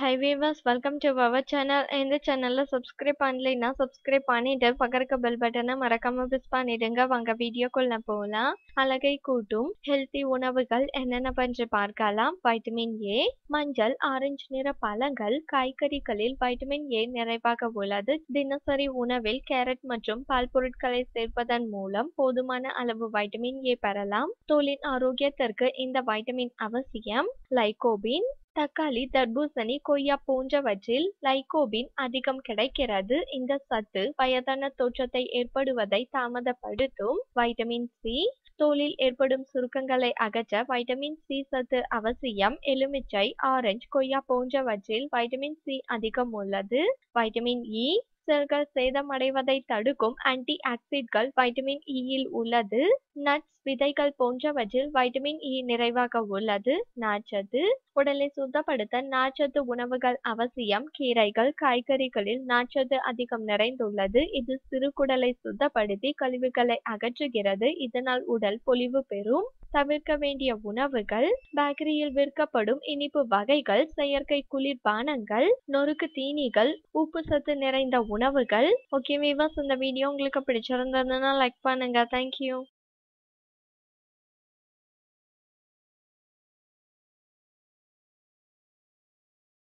Hi viewers welcome to our channel இந்த சேனலில் subscribe பண்ணலைன்னா சப்ஸ்கிரைப் பண்ணிட்டு பக்கத்துக்கு பெல் பட்டனை மறக்காம பிரஸ் பண்ணிடுங்க. வாங்க வீடியோக்குள்ள போகலாம் அழகை கூட்டும் ஹெல்த்தி உணவுகள் என்னென்ன பற்றி பார்க்கலாம். வைட்டமின் ஏ மஞ்சள் ஆரஞ்சு நிற பழங்கள் காய்கறிகளில் வைட்டமின் ஏ நிறைவாக உள்ளது. தினசரி உணவில் கேரட் மற்றும் பால் பொருட்களை சேர்ப்பதன் மூலம் போதுமான அளவு வைட்டமின் ஏ பெறலாம். தோலின் ஆரோக்கியத்திற்கு இந்த வைட்டமின் அவசியம். லைகோபின் தக்காளி தர்பூசணி கொய்யா போன்றவற்றில் லைகோபின் அதிகம் கிடைக்கிறது. இந்த சத்து வயதான தோற்றத்தை ஏற்படுவதை தாமதப்படுத்தும் வைட்டமின் சி தோலில் ஏற்படும் சுருக்கங்களை அகற்ற வைட்டமின் சி சத்து அவசியம். எலுமிச்சை ஆரஞ்சு கொய்யா போன்றவற்றில் வைட்டமின் சி அதிகம் உள்ளது. வைட்டமின் இ e, செல்கள் சேதமடைவதை தடுக்கும் ஆன்டி ஆக்சிட்கள் வைட்டமின் e இயில் உள்ளது. நட்ஸ் விதைகள் போன்றவற்றில் வைட்டமின் இ நிறைவாக உள்ளது. நார்ச்சத்து உடலை சுத்தப்படுத்த நார்ச்சத்து உணவுகள் அவசியம். கீரைகள் காய்கறிகளில் நார்ச்சத்து அதிகம் நிறைந்துள்ளது. இது சிறுகுடலை சுத்தப்படுத்தி கழிவுகளை அகற்றுகிறது. இதனால் உடல் பொலிவு பெறும். தவிர்க்க வேண்டிய உணவுகள் பேக்கரியில் விற்கப்படும் இனிப்பு வகைகள் செயற்கை குளிர்பானங்கள் நொறுக்கு தீனிகள் உப்பு சத்து நிறைந்த உணவுகள். ஓகே வீவர்ஸ் இந்த வீடியோ உங்களுக்கு பிடிச்சிருந்ததுன்னா லைக் பண்ணுங்க. தேங்க்யூ